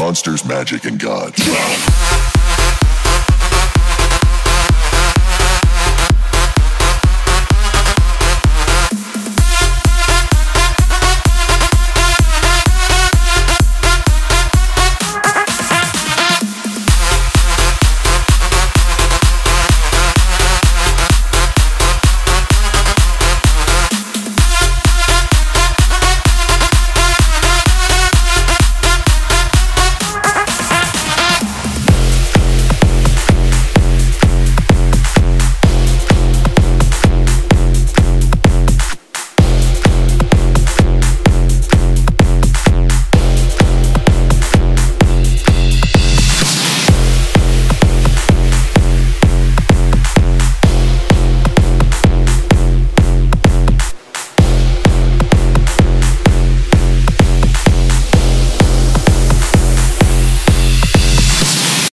Monsters, magic, and gods.